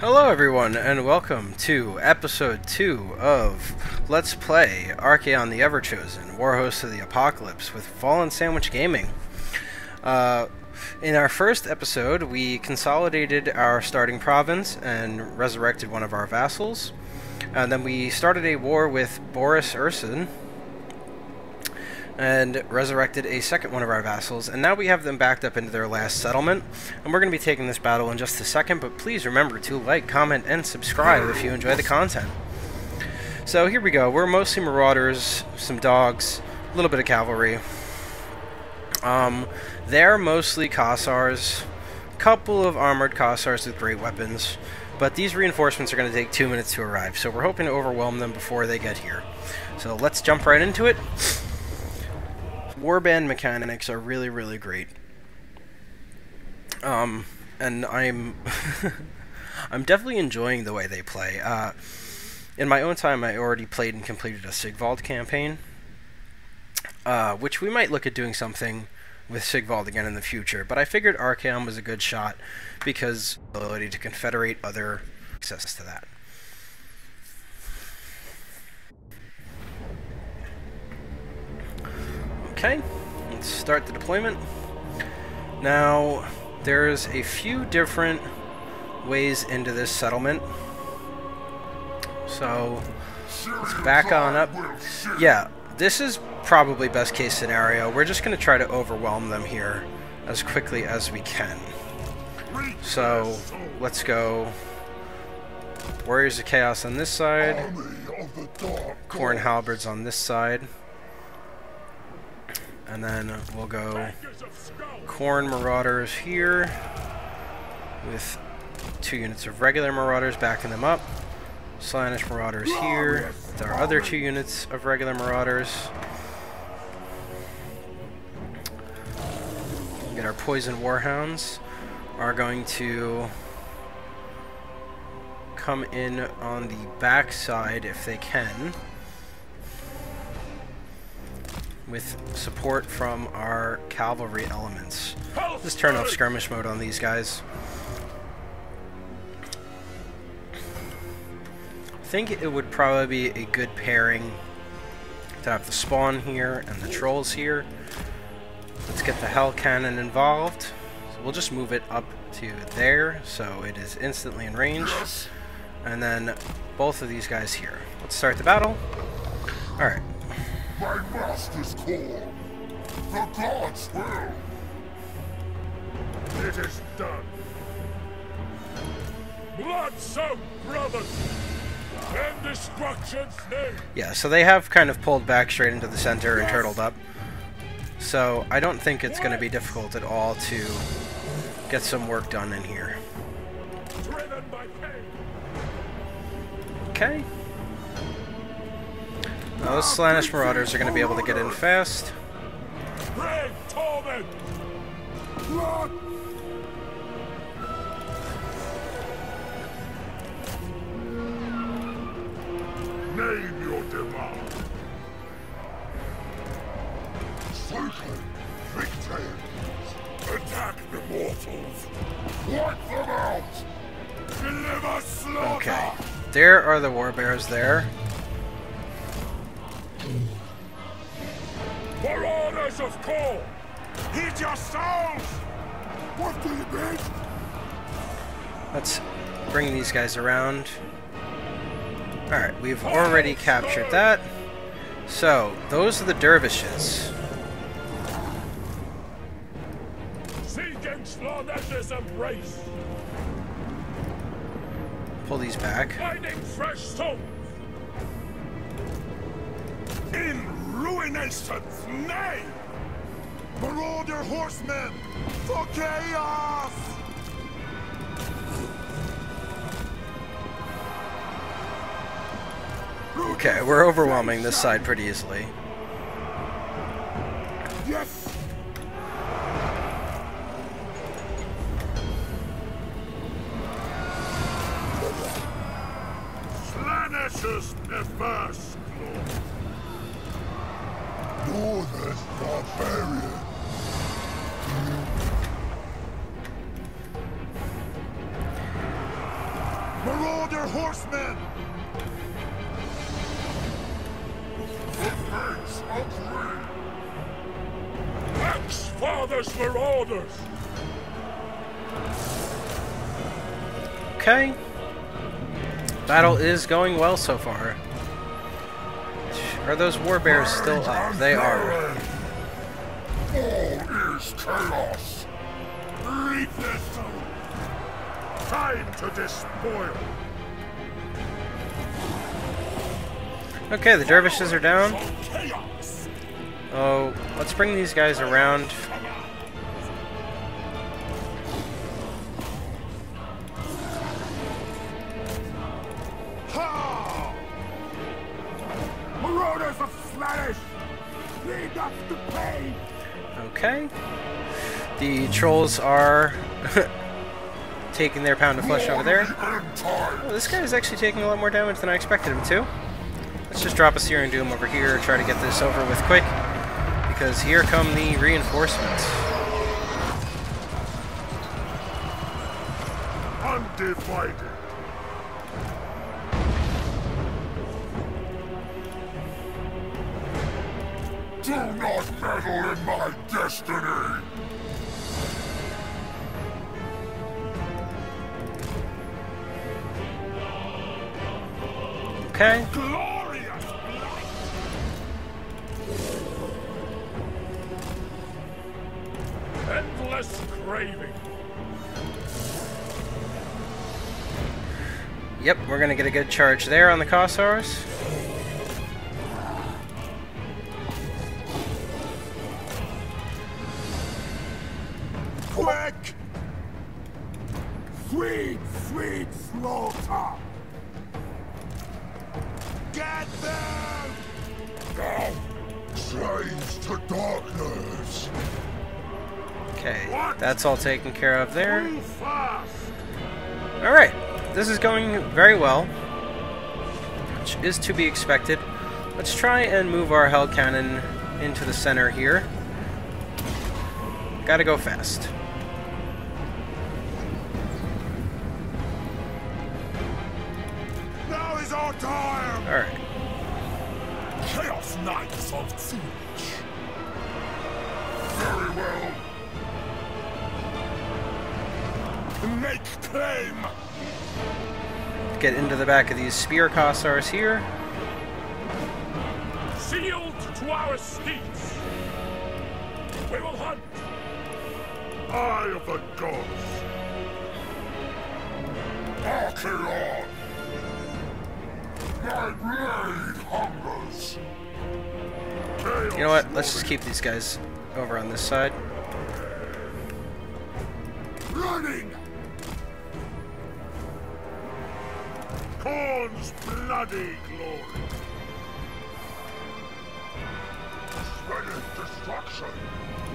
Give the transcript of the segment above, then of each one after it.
Hello everyone and welcome to episode 2 of Let's Play Archaon the Everchosen, Warhost of the Apocalypse with Fallen Sandwich Gaming. Uh, in our first episode, we consolidated our starting province and resurrected one of our vassals. And then we started a war with Boris Urson, and resurrected a second one of our vassals, and now we have them backed up into their last settlement. And we're going to be taking this battle in just a second, but please remember to like, comment, and subscribe if you enjoy the content. So here we go. We're mostly marauders, some dogs, a little bit of cavalry. Um, they're mostly Kossars, couple of armored Kossars with great weapons, but these reinforcements are going to take two minutes to arrive, so we're hoping to overwhelm them before they get here. So let's jump right into it warband mechanics are really, really great. Um, and I'm I'm definitely enjoying the way they play. Uh, in my own time, I already played and completed a Sigvald campaign, uh, which we might look at doing something with Sigvald again in the future. But I figured Archaon was a good shot because ability to confederate other access to that. Okay, let's start the deployment. Now, there's a few different ways into this settlement. So, let's back on up. Yeah, this is probably best case scenario. We're just going to try to overwhelm them here as quickly as we can. So, let's go Warriors of Chaos on this side, Khorne Halberds on this side. And then we'll go Khorne Marauders here with two units of regular Marauders backing them up. Slaanesh Marauders here with our other two units of regular Marauders. Get our Poison Warhounds are going to come in on the back side if they can with support from our cavalry elements. Just turn off skirmish mode on these guys. I think it would probably be a good pairing to have the spawn here and the trolls here. Let's get the hell cannon involved. So we'll just move it up to there so it is instantly in range. And then both of these guys here. Let's start the battle. Alright. My master's call. The gods will. It is done. Blood-soaked brothers! In destruction's name! Yeah, so they have kind of pulled back straight into the center and turtled up. So I don't think it's going to be difficult at all to get some work done in here. Driven by pain! Okay. Those Slaanesh Marauders are going to be able to get in fast. Brave torment! Blood! Name your demand! Cycling! Victims! Attack the mortals! Wipe them out! Deliver slaughter! Okay. There are the Warbears there. Of Khorne! Heed your souls! What do you mean? Let's bring these guys around. Alright, we've already captured that. So, those are the dervishes. Seeking Slaanesh's embrace! Pull these back. Finding fresh souls! In ruination's name! Marauder horsemen! For chaos! Okay, we're overwhelming this side pretty easily. Is going well so far. Are those war bears still up? They are. All is chaos! This! Time to despoil! Okay, the dervishes are down. Oh, let's bring these guys around. Us to pain! Okay. The trolls are taking their pound of flesh over there. Oh, this guy is actually taking a lot more damage than I expected him to. Let's just drop a Searing Doom over here, try to get this over with quick, because here come the reinforcements. Undivided! My destiny! Okay. Glorious! Endless craving! Yep, we're gonna get a good charge there on the Kossars. Sweet, slaughter! Get them! Now, slaves to darkness! Okay, that's all taken care of there. Alright, this is going very well, which is to be expected. Let's try and move our Hell Cannon into the center here. Gotta go fast. Time! Alright. Chaos Knights of Siege! Very well. Make claim! Get into the back of these Spear Kossars here. Sealed to our steeds! We will hunt! Eye of the gods! Archaon! You know what? Let's just keep these guys over on this side. Running! Khorne's bloody glory! Spreading destruction!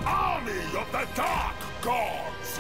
Army of the Dark Gods!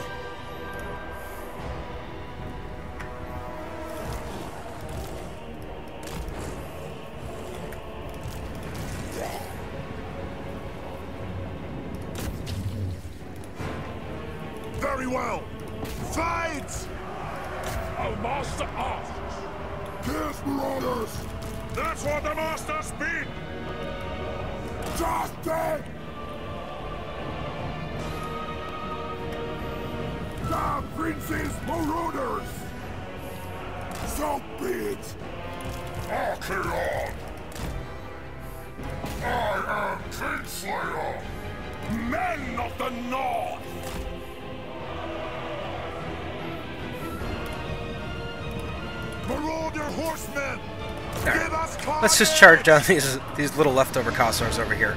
Let's just charge down these these little leftover Kossars over here.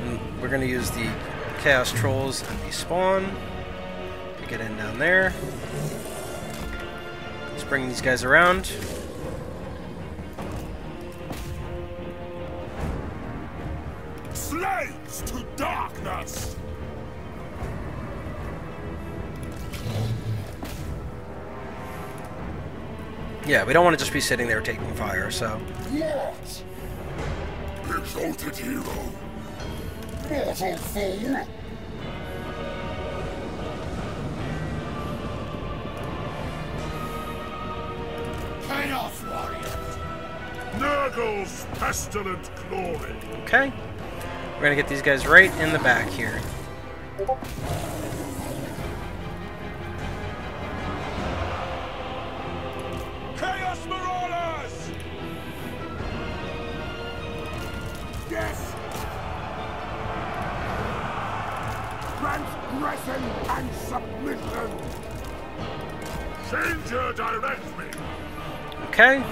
And we're gonna use the Chaos Trolls and the Spawn to get in down there. Let's bring these guys around. Yeah, we don't want to just be sitting there taking fire, so What? Exalted hero! mortal fool! Chaos Warriors! Nurgle's pestilent glory. Okay. We're gonna get these guys right in the back here. Transgression and submission! Changer direct me. Okay.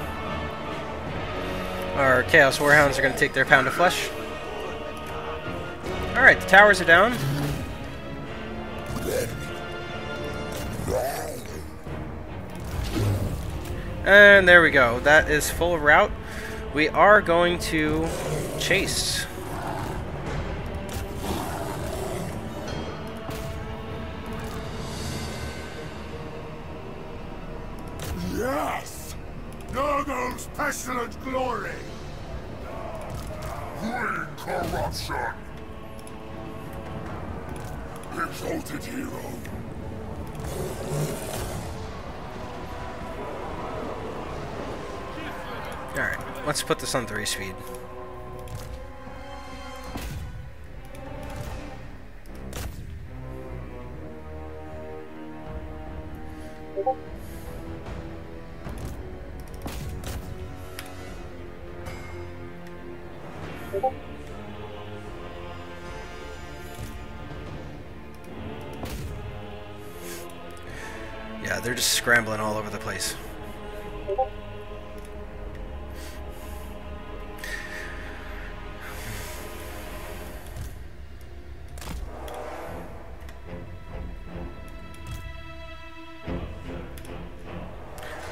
Our Chaos Warhounds are gonna take their pound of flesh. Alright, the towers are down. And there we go. That is full route. We are going to chase. Exalted hero! Alright, let's put this on 3 speed.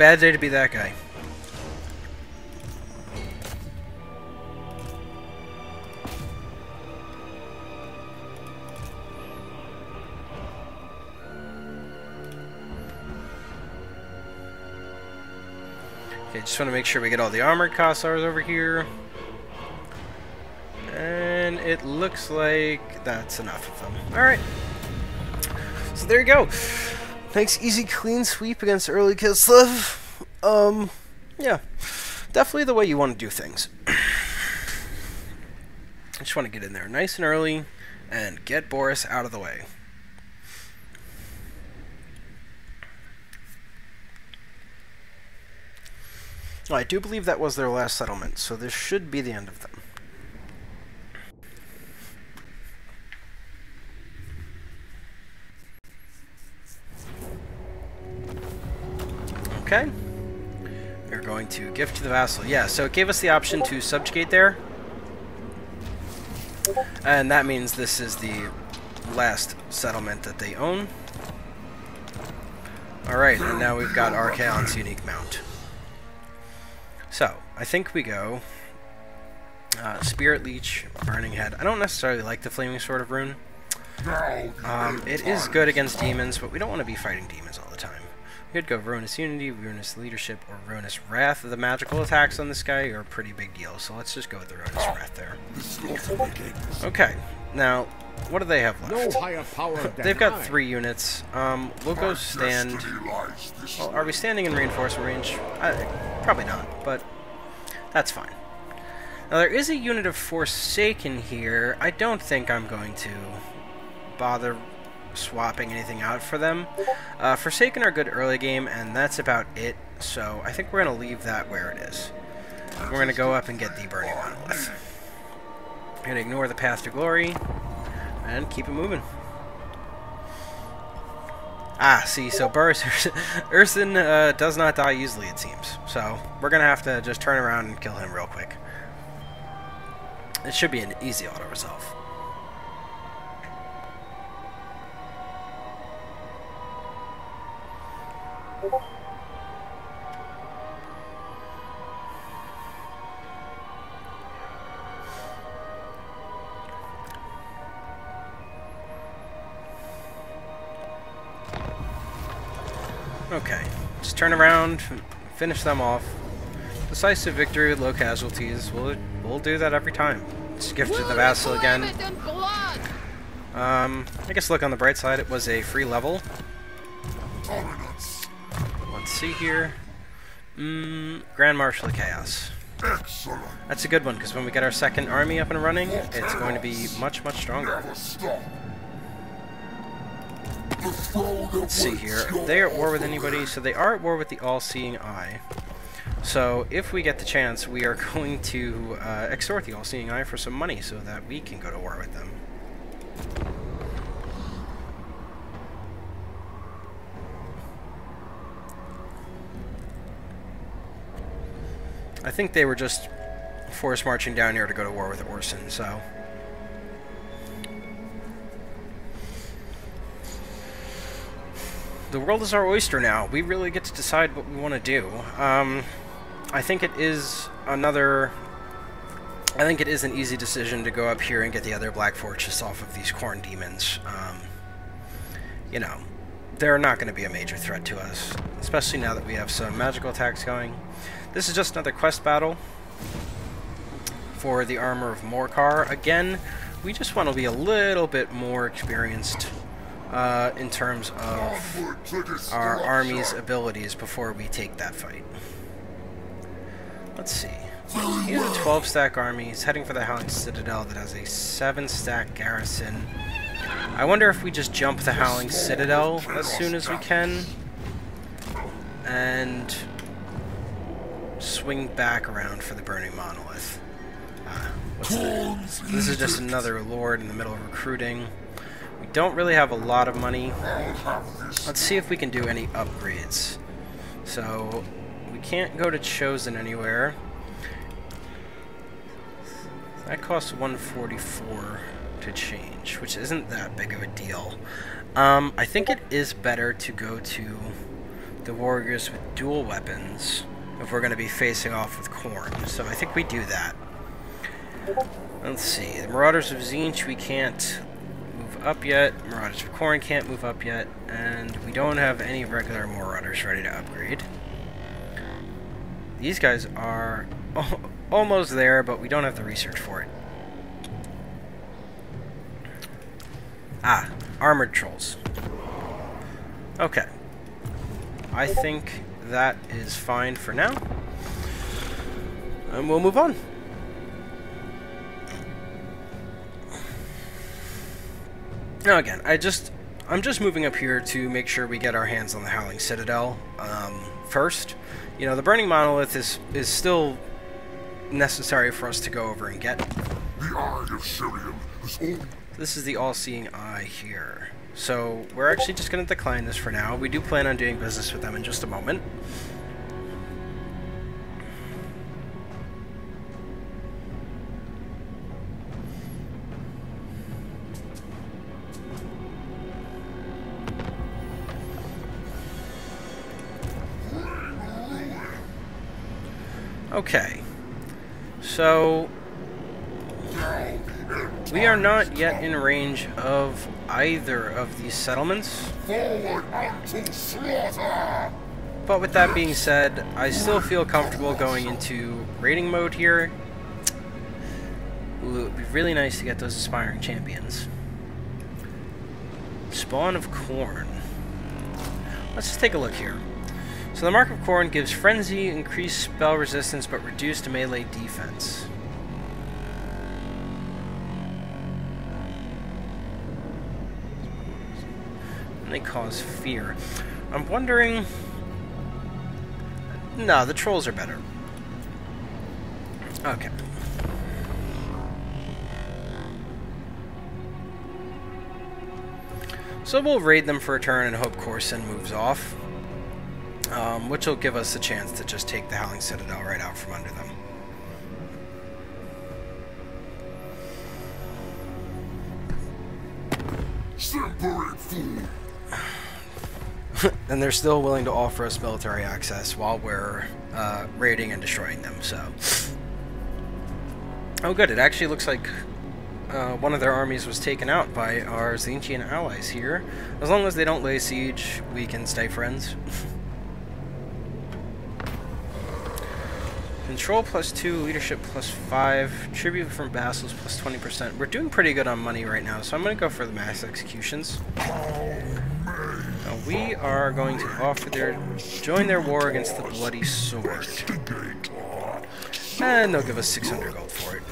Bad day to be that guy. Okay, just want to make sure we get all the armored Kossars over here. And it looks like that's enough of them. Alright. So there you go. Nice, easy, clean sweep against early Kislev. Um, yeah. Definitely the way you want to do things. I just want to get in there nice and early and get Boris out of the way. Well, I do believe that was their last settlement, so this should be the end of them. Okay. We're going to give to the vassal. Yeah, so it gave us the option to subjugate there. And that means this is the last settlement that they own. Alright, and now we've got Archaon's unique mount. So, I think we go uh, Spirit Leech, Burning Head. I don't necessarily like the Flaming Sword of Rune. Um, it is good against demons, but we don't want to be fighting demons all the time. We could go Ruinous Unity, Ruinous Leadership, or Ruinous Wrath. The magical attacks on this guy are a pretty big deal, so let's just go with the Ruinous Wrath there. the slaughter begins. Okay, now, what do they have left? No left? higher power They've got three units. Um, we'll go stand... destiny lies this Well, are we standing in reinforcement range? I, probably not, but that's fine. Now, there is a unit of Forsaken here. I don't think I'm going to bother swapping anything out for them. Uh, Forsaken are good early game, and that's about it. So I think we're going to leave that where it is. We're going to go up and get the Burning Monolith. We're going to ignore the Path to Glory, and keep it moving. Ah, see, so Boris Urson uh, does not die easily, it seems. So we're gonna have to just turn around and kill him real quick. It should be an easy auto resolve. Turn around, finish them off. Decisive victory with low casualties. We'll we'll do that every time. Just gift to the vassal again. Um, I guess look on the bright side, it was a free level. Let's see here. Mm, Grand Marshal of Chaos. Excellent. That's a good one, because when we get our second army up and running, it's going to be much, much stronger. Let's see here. They are at war with anybody? So they are at war with the All-Seeing Eye. So if we get the chance, we are going to uh, extort the All-Seeing Eye for some money so that we can go to war with them. I think they were just force marching down here to go to war with Orson, so... the world is our oyster now. We really get to decide what we want to do. Um, I think it is another. I think it is an easy decision to go up here and get the other Black Fortress off of these Khorne Demons. Um, you know, they're not going to be a major threat to us, especially now that we have some magical attacks going. This is just another quest battle for the Armor of Morkar. Again, we just want to be a little bit more experienced uh, in terms of our army's abilities before we take that fight. Let's see. He has a 12 stack army. He's heading for the Howling Citadel that has a 7 stack garrison. I wonder if we just jump the Howling Citadel as soon as we can and swing back around for the Burning Monolith. Uh? This is just another lord in the middle of recruiting. Don't really have a lot of money. Let's see if we can do any upgrades. So, we can't go to Chosen anywhere. That costs 144 to change, which isn't that big of a deal. Um, I think it is better to go to the warriors with dual weapons if we're going to be facing off with Khorne. So I think we do that. Let's see. The Marauders of Tzeentch we can't up yet. Marauders of Khorne can't move up yet. And we don't have any regular Marauders ready to upgrade. These guys are almost there, but we don't have the research for it. Ah, Armored Trolls. Okay. I think that is fine for now. And we'll move on. Now again, I just I'm just moving up here to make sure we get our hands on the Howling Citadel um, first. You know, the Burning Monolith is is still necessary for us to go over and get. The eye of Sheerian is all This is the All-Seeing Eye here. So we're actually just going to decline this for now. We do plan on doing business with them in just a moment. Okay. So we are not yet in range of either of these settlements. But with that being said, I still feel comfortable going into raiding mode here. Ooh, it would be really nice to get those aspiring champions. Spawn of Khorne. Let's just take a look here. So the Mark of Khorne gives Frenzy, increased spell resistance, but reduced melee defense. And they cause fear. I'm wondering... No, the trolls are better. Okay. So we'll raid them for a turn and hope Corson moves off. Um, which will give us a chance to just take the Howling Citadel right out from under them. And they're still willing to offer us military access while we're uh, raiding and destroying them, so... Oh good, it actually looks like uh, one of their armies was taken out by our Tzeentchian allies here. As long as they don't lay siege, we can stay friends. Control plus 2, leadership plus 5, tribute from vassals plus 20%. We're doing pretty good on money right now, so I'm going to go for the mass executions. Now we are going to offer their, join their war against the Bloody Sword. And they'll give us 600 gold for it.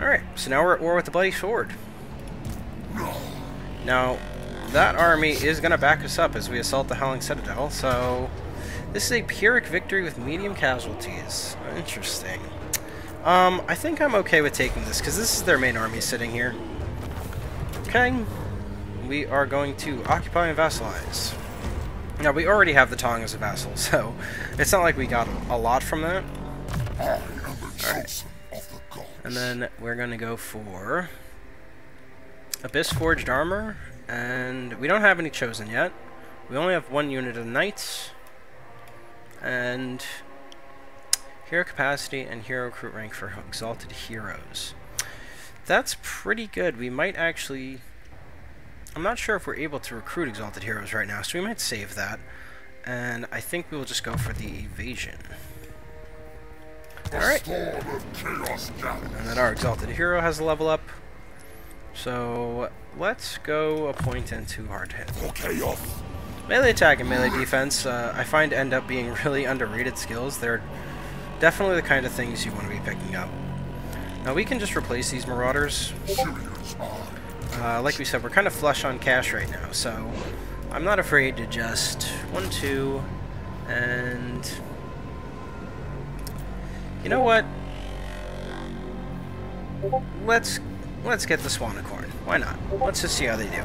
Alright, so now we're at war with the Bloody Sword. Now, that army is going to back us up as we assault the Howling Citadel, so... This is a Pyrrhic victory with medium casualties. Interesting. Um, I think I'm okay with taking this, because this is their main army sitting here. Okay. We are going to occupy and vassalize. Now, we already have the Tong as a vassal, so it's not like we got a lot from that. Alright. And then we're going to go for Abyss Forged Armor, and we don't have any chosen yet. We only have one unit of knights, and hero capacity and hero recruit rank for exalted heroes. That's pretty good. We might actually... I'm not sure if we're able to recruit exalted heroes right now, so we might save that. And I think we will just go for the evasion. Alright. And then our exalted hero has a level up. So let's go a point into hard hit. Melee attack and melee defense, uh, I find end up being really underrated skills. They're definitely the kind of things you want to be picking up. Now we can just replace these marauders. Uh, like we said, we're kind of flush on cash right now, so I'm not afraid to just one, two, and you know what? Let's let's get the Swanicorn. Why not? Let's just see how they do.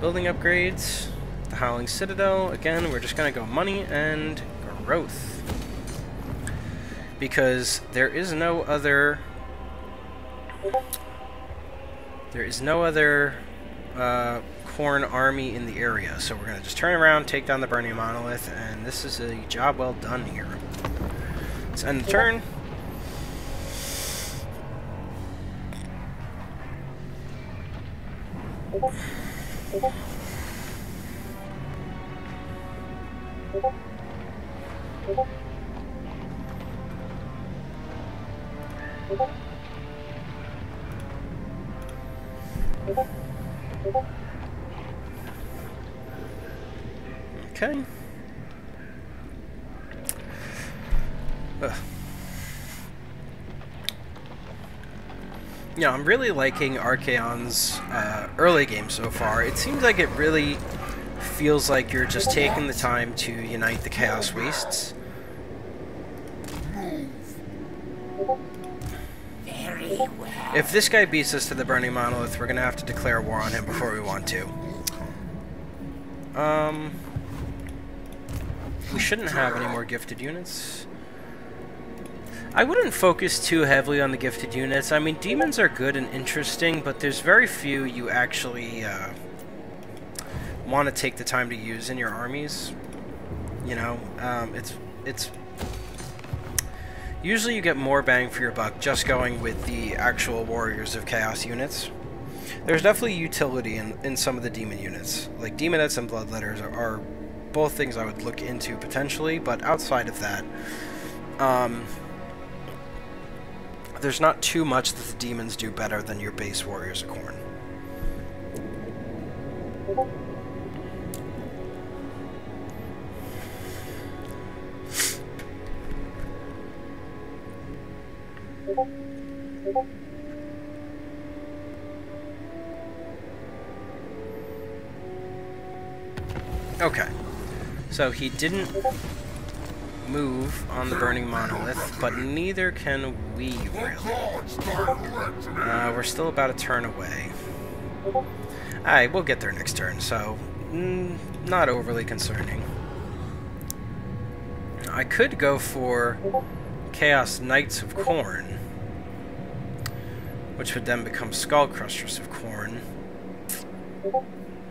Building upgrades. The Howling Citadel. Again, we're just going to go money and growth. Because there is no other... There is no other uh, Khorne army in the area. So we're going to just turn around, take down the Burning Monolith, and this is a job well done here. Let's end the turn. Okay. Ugh. Yeah, I'm really liking Archaon's uh, early game so far. It seems like it really feels like you're just taking the time to unite the Chaos Wastes. If this guy beats us to the Burning Monolith, we're going to have to declare war on him before we want to. Um, we shouldn't have any more gifted units. I wouldn't focus too heavily on the gifted units. I mean, demons are good and interesting, but there's very few you actually uh, want to take the time to use in your armies. You know, um, it's it's usually you get more bang for your buck just going with the actual warriors of chaos units. There's definitely utility in, in some of the demon units. Like demonettes and bloodletters are, are both things I would look into potentially, but outside of that, um, there's not too much that the demons do better than your base warriors of Khorne. Okay. So he didn't move on the Burning Monolith, but neither can we, really. Uh, we're still about a turn away. Alright, we'll get there next turn, so mm, not overly concerning. I could go for Chaos Knights of Khorne, which would then become Skull Crushers of Khorne.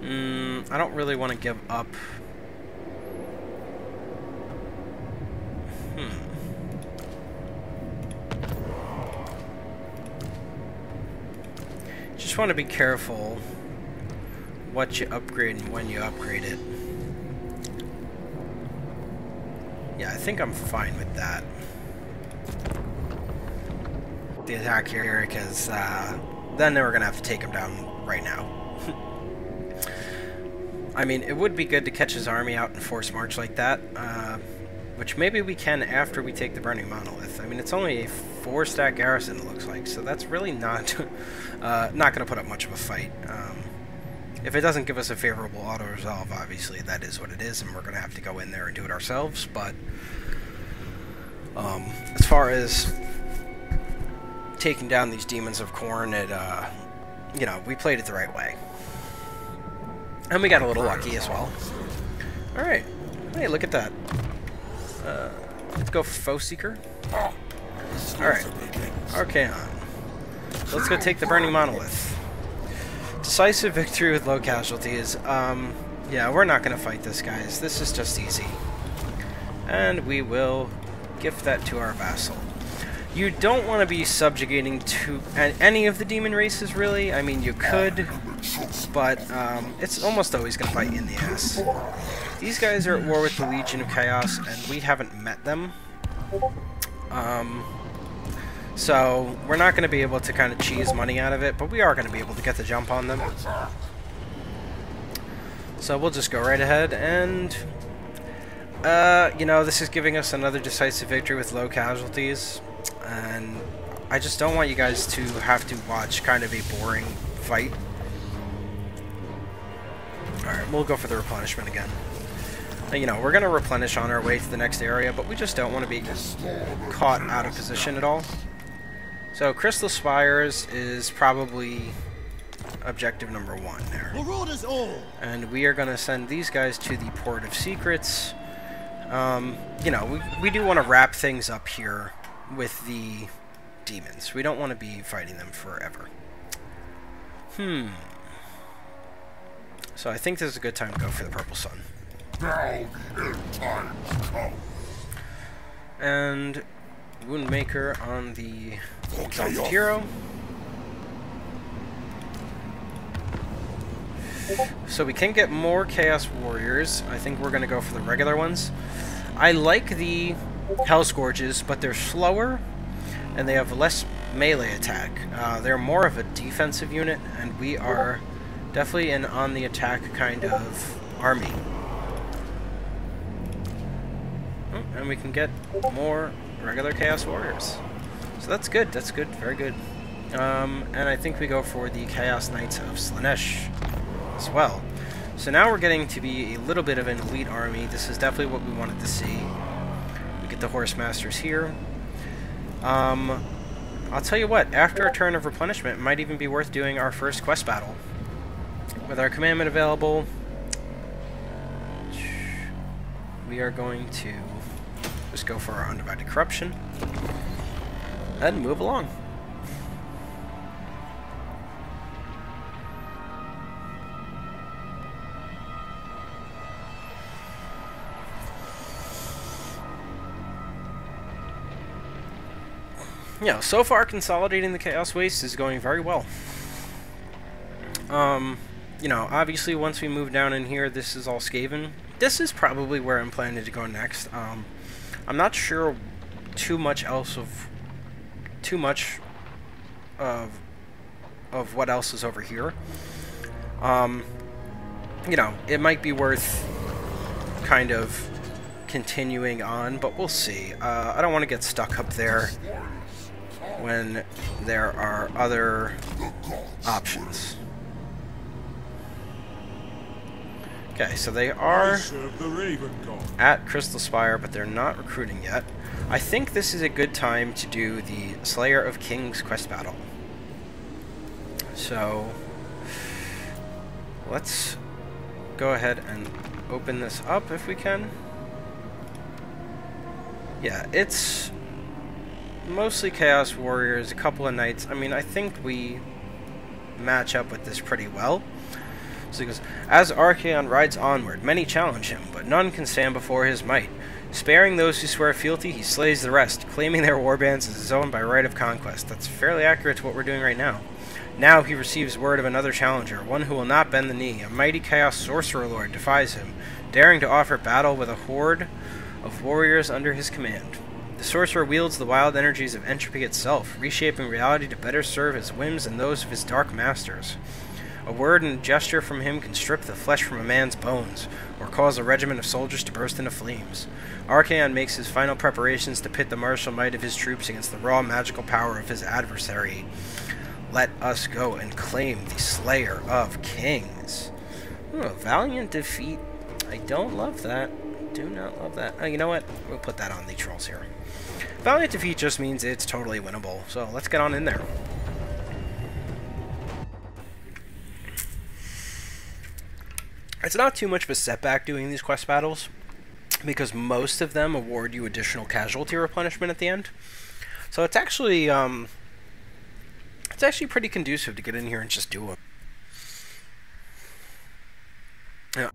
Mm, I don't really want to give up Just want to be careful what you upgrade and when you upgrade it. Yeah, I think I'm fine with that. The attack here, because uh, then we're going to have to take him down right now. I mean, it would be good to catch his army out in force march like that, uh, which maybe we can after we take the Burning Monolith. I mean, it's only a four-stack garrison, it looks like, so that's really not uh, not going to put up much of a fight. Um, if it doesn't give us a favorable auto-resolve, obviously that is what it is, and we're going to have to go in there and do it ourselves, but um, as far as taking down these demons of Khorne it, uh, you know, we played it the right way. And we got a little lucky as well. Alright. Hey, look at that. Uh, let's go Foe Seeker. Alright. Archaon. Let's go take the Burning Monolith. Decisive victory with low casualties. Um, yeah, we're not going to fight this, guys. This is just easy. And we will gift that to our vassal. You don't want to be subjugating to any of the demon races, really. I mean, you could, but um, it's almost always going to bite you in the ass. These guys are at war with the Legion of Chaos, and we haven't met them. Um, so, we're not going to be able to kind of cheese money out of it, but we are going to be able to get the jump on them. So we'll just go right ahead and... Uh, you know, this is giving us another decisive victory with low casualties. And I just don't want you guys to have to watch kind of a boring fight. Alright, we'll go for the replenishment again. You know, we're going to replenish on our way to the next area, but we just don't want to be caught out of position at all. So Crystal Spires is probably objective number one there. And we are going to send these guys to the Port of Secrets. Um, you know, we, we do want to wrap things up here with the demons. We don't want to be fighting them forever. Hmm. So I think this is a good time to go for the Purple Sun. Now the end times come. And Woundmaker on the Exalted Hero. So we can get more Chaos Warriors. I think we're going to go for the regular ones. I like the Hell Scourges, but they're slower, and they have less melee attack. Uh, they're more of a defensive unit, and we are definitely an on-the-attack kind of army. Oh, and we can get more regular Chaos Warriors. So that's good, that's good, very good. Um, and I think we go for the Chaos Knights of Slaanesh as well. So now we're getting to be a little bit of an elite army. This is definitely what we wanted to see. We get the Horse Masters here. Um, I'll tell you what, after a turn of replenishment, it might even be worth doing our first quest battle. With our commandment available, we are going to just go for our Undivided Corruption and move along. Yeah, so far consolidating the Chaos Waste is going very well. Um, you know, obviously once we move down in here, this is all Skaven. This is probably where I'm planning to go next. Um, I'm not sure too much else of too much of of what else is over here. Um, you know, it might be worth kind of continuing on, but we'll see. Uh, I don't want to get stuck up there when there are other options. Okay, so they are at Crystal Spire, but they're not recruiting yet. I think this is a good time to do the Slayer of Kings quest battle. So, let's go ahead and open this up if we can. Yeah, it's mostly Chaos Warriors, a couple of Knights. I mean, I think we match up with this pretty well. So he goes, As Archaon rides onward, many challenge him, but none can stand before his might. Sparing those who swear fealty, he slays the rest, claiming their warbands as his own by right of conquest. That's fairly accurate to what we're doing right now. Now he receives word of another challenger, one who will not bend the knee. A mighty chaos sorcerer lord defies him, daring to offer battle with a horde of warriors under his command. The sorcerer wields the wild energies of entropy itself, reshaping reality to better serve his whims and those of his dark masters. A word and a gesture from him can strip the flesh from a man's bones, or cause a regiment of soldiers to burst into flames. Archaon makes his final preparations to pit the martial might of his troops against the raw magical power of his adversary. Let us go and claim the Slayer of Kings. Ooh, valiant defeat. I don't love that. Do not love that. Oh, you know what? We'll put that on the trolls here. Valiant defeat just means it's totally winnable. So let's get on in there. It's not too much of a setback doing these quest battles because most of them award you additional casualty replenishment at the end. So it's actually um, it's actually pretty conducive to get in here and just do them. Yeah.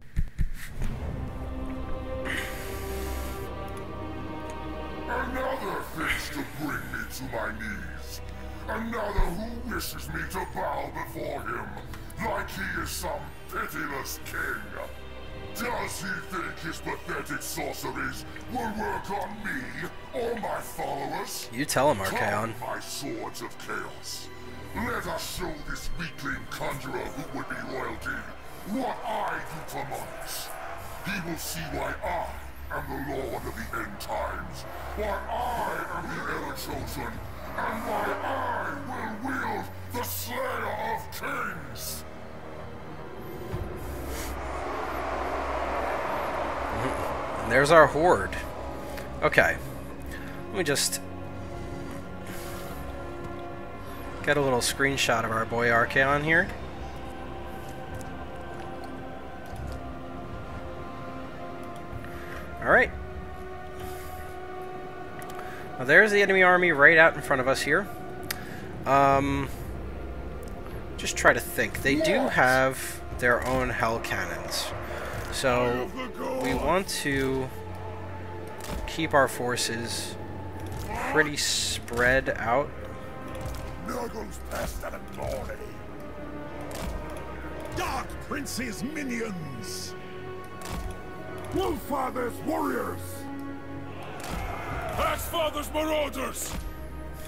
Another thinks to bring me to my knees. Another who wishes me to bow before him, like he is some pitiless king. Does he think his pathetic sorceries will work on me or my followers? You tell him, Archaon. Come, my swords of chaos. Let us show this weakling conjurer who would be royalty what I do to monks. He will see why I am the Lord of the End Times, why I am the ever chosen, and why I will wield the Slayer of Kings. And there's our horde. Okay. Let me just get a little screenshot of our boy Archaon here. Alright. Now there's the enemy army right out in front of us here. Um, just try to think. They do have their own hell cannons. So we want to keep our forces pretty spread out. Dark Prince's minions! Wolffather's warriors! Axfather's marauders!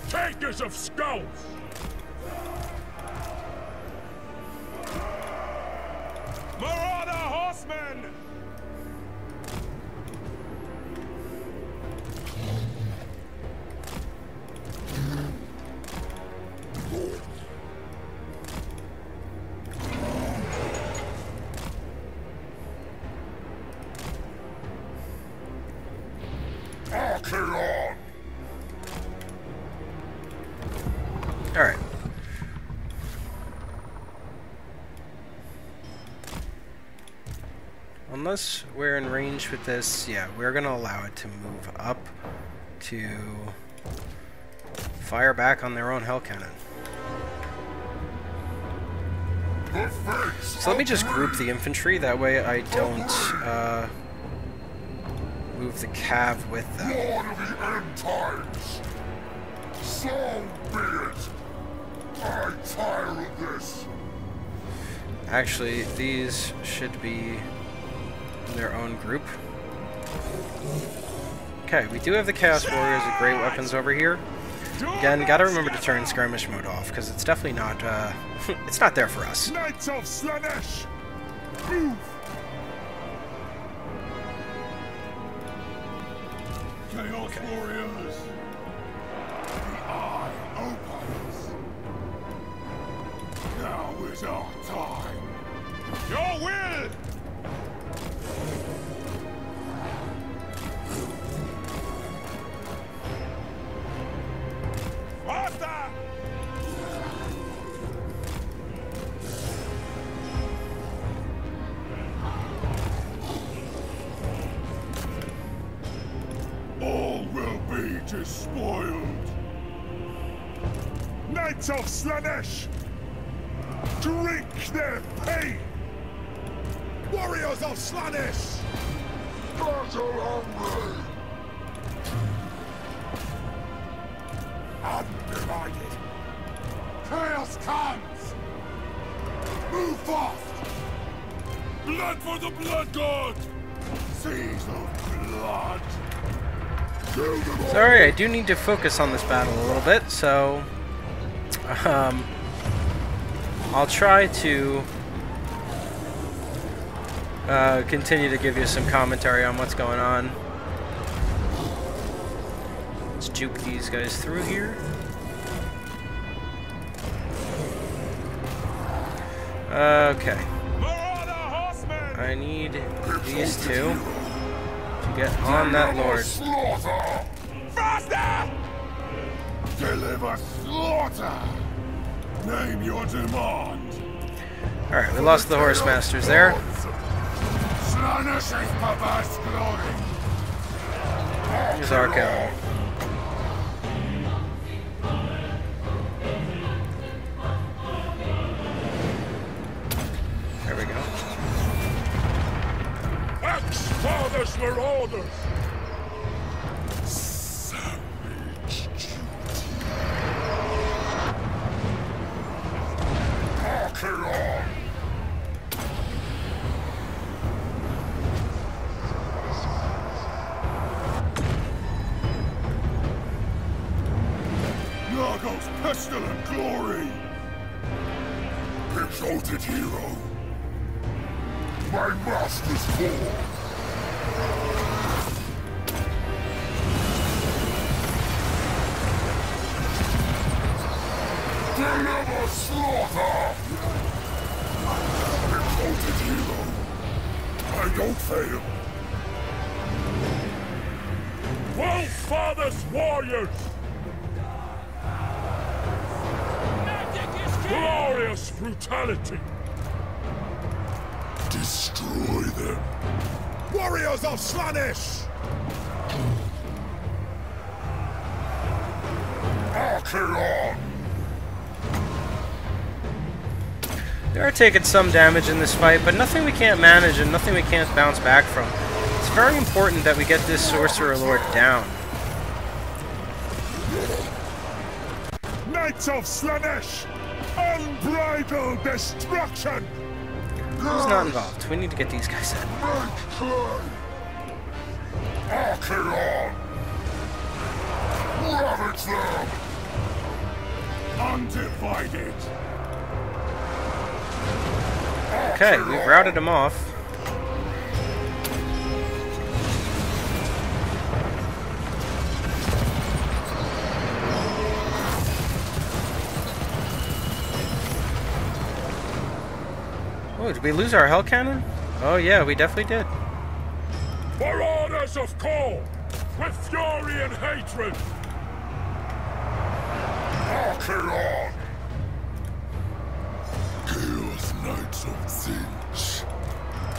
Takers of skulls! We're in range with this, yeah, we're going to allow it to move up to fire back on their own hell cannon. So let me just group the infantry, that way I don't uh, move the cav with them. So be it! I tire of this! Actually, these should be their own group. Okay, we do have the Chaos Warriors with great weapons over here. Again, gotta remember to turn skirmish mode off, because it's definitely not, uh, it's not there for us. Knights of Slaanesh! Move! Chaos Warriors! The Eye opens! Now is our time! Knights of Slaanesh! Drink their pain! Warriors of Slaanesh! Battle hungry! Undivided! Chaos comes! Move fast! Blood for the Blood God! Seas of blood! Sorry, I do need to focus on this battle a little bit, so um, I'll try to uh, continue to give you some commentary on what's going on. Let's juke these guys through here. Okay. I need these two to get on that lord. Faster! Deliver slaughter! Name your demand. Alright, we lost the horse masters there. Slaanesh is Papa's glory. Here's our cavalry. There we go. Fathers marauders! Destroy them! Warriors of Slaanesh! Archaon! They are taking some damage in this fight, but nothing we can't manage and nothing we can't bounce back from. It's very important that we get this Sorcerer Lord down. Knights of Slaanesh! Unbridled destruction! Who's not involved? We need to get these guys in. Make! Ravage them! Undivided! Okay, we've routed them off. Oh, did we lose our Hell Cannon? Oh yeah, we definitely did. Marauders of Khorne! With fury and hatred! Archaon! Chaos Knights of Tzeentch!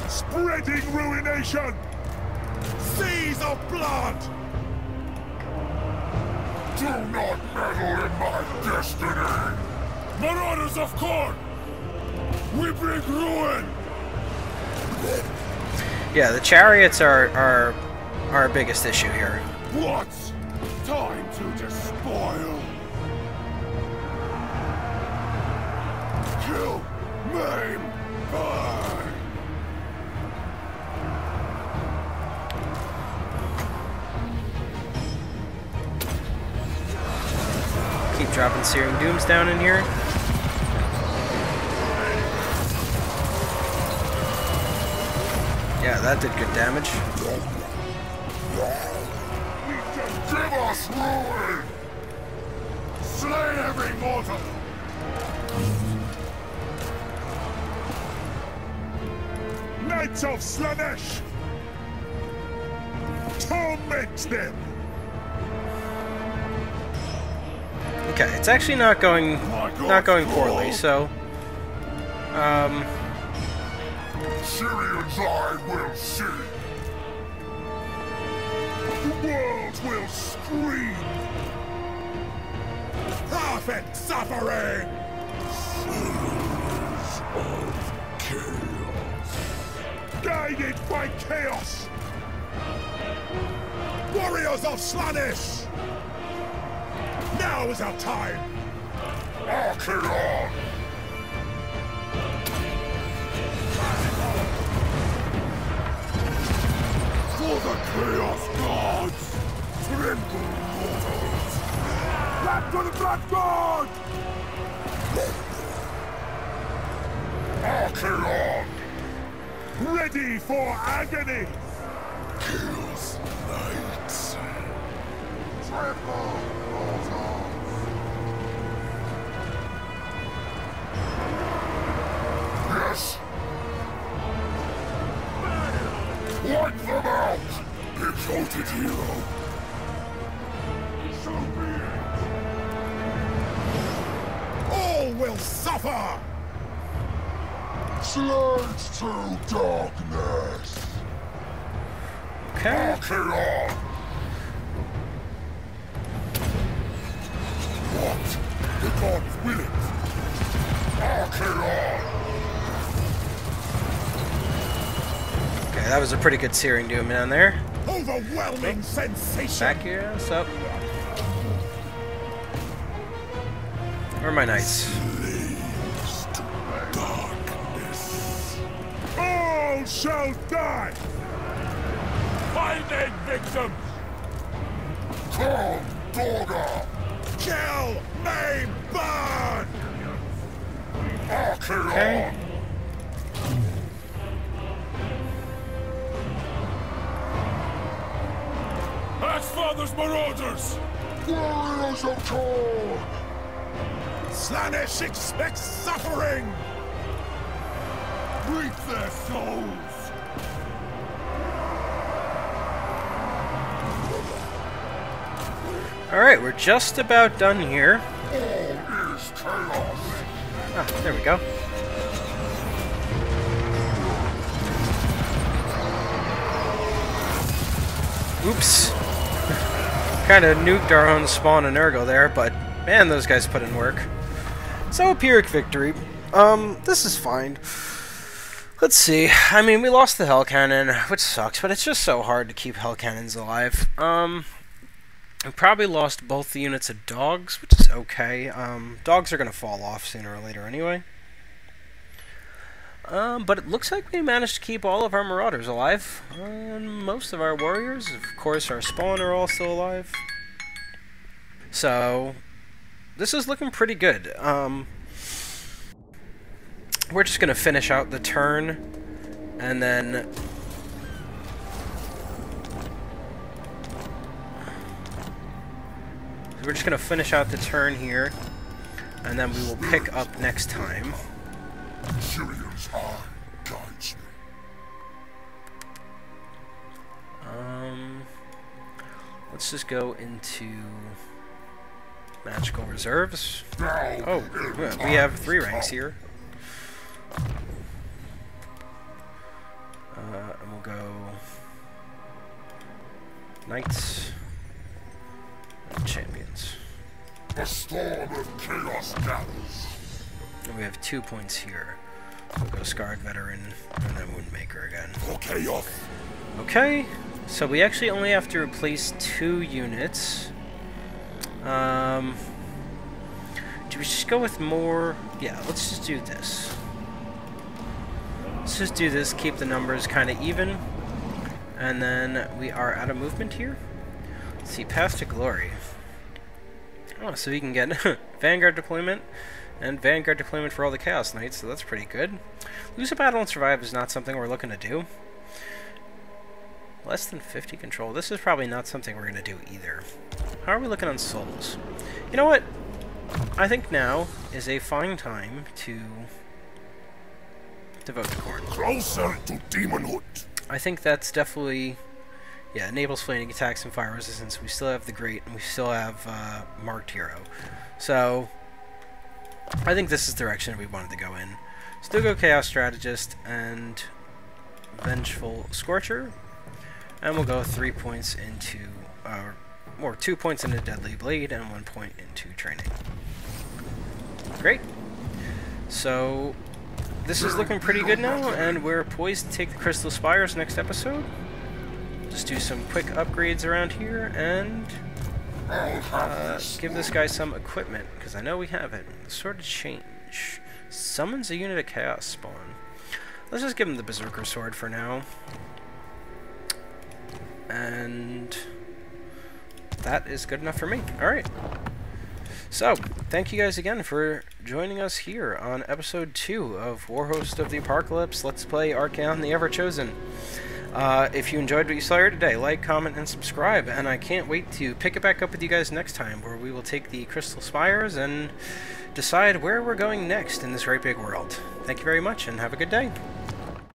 Spreading ruination! Seas of blood! Do not meddle in my destiny! Marauders of Khorne! We bring ruin! Yeah, the chariots are are our biggest issue here. What? Time to despoil! Kill! Maim! Burn! Keep dropping Searing Dooms down in here. Yeah, that did good damage. Give us ruin! Slay every mortal! Knights of Slaanesh! Torment them! Okay, it's actually not going not going poorly, so um Sheerian's eye will see! The world will scream! Perfect suffering! Sons of chaos! Guided by chaos! Warriors of Slaanesh! Now is our time! Archaon! For the Chaos Gods! Tremble, mortals! Back to the Black God! Archaon! Ready for agony! Kills knights. Trample, Exalted hero! So be it! All will suffer! Slides to darkness! Okay. Archaon! What? The gods will it! Archaon! Okay, that was a pretty good searing doom down there. Overwhelming sensation! Back here, what's up? Where are my knights? Darkness! All shall die! Finding victims! Come, Dorghar! Kill, maim, burn! Archaon! Okay. Axe Father's Marauders! Warriors of Thor! Slaanesh expects suffering! Reap their souls! Alright, we're just about done here. All is chaos! Ah, there we go. Oops. Kind of nuked our own spawn and ergo there, but man, those guys put in work. So, Pyrrhic victory. Um, this is fine. Let's see. I mean, we lost the Hell Cannon, which sucks, but it's just so hard to keep Hell Cannons alive. Um, we probably lost both the units of dogs, which is okay. Um, dogs are going to fall off sooner or later anyway. Um, but it looks like we managed to keep all of our marauders alive. And most of our warriors, of course, our spawn are all still alive. So, this is looking pretty good. Um, we're just going to finish out the turn, and then we're just going to finish out the turn here, and then we will pick up next time. Guides me. Um, let's just go into magical reserves. Oh, we have three ranks here. Uh, and we'll go knights and champions. A storm of chaos gathers. And we have two points here. We'll go scarred veteran and then woundmaker again. For chaos! Okay, so we actually only have to replace two units. Um, do we just go with more? Yeah, let's just do this. Let's just do this, keep the numbers kind of even. And then we are out of movement here. Let's see, Path to Glory. Oh, so we can get Vanguard deployment and Vanguard deployment for all the Chaos Knights, so that's pretty good. Lose a battle and survive is not something we're looking to do. Less than 50 control. This is probably not something we're going to do either. How are we looking on souls? You know what? I think now is a fine time to devote to Khorne. Closer to demonhood! I think that's definitely... Yeah, enables flaming attacks and fire resistance. We still have the Great, and we still have uh, Marked Hero. So, I think this is the direction we wanted to go in. Still go Chaos Strategist and Vengeful Scorcher. And we'll go three points into, uh, or two points into Deadly Blade and one point into Training. Great. So, this is looking pretty good now, and we're poised to take the Crystal Spires next episode. Just do some quick upgrades around here, and uh, give this guy some equipment, because I know we have it. Sort of change. Summons a unit of Chaos Spawn. Let's just give him the Berserker Sword for now. And that is good enough for me. Alright. So, thank you guys again for joining us here on episode 2 of Warhost of the Apocalypse Let's Play Archaon the Everchosen. Uh, if you enjoyed what you saw here today, like, comment, and subscribe, and I can't wait to pick it back up with you guys next time, where we will take the Crystal Spires and decide where we're going next in this great big world. Thank you very much, and have a good day.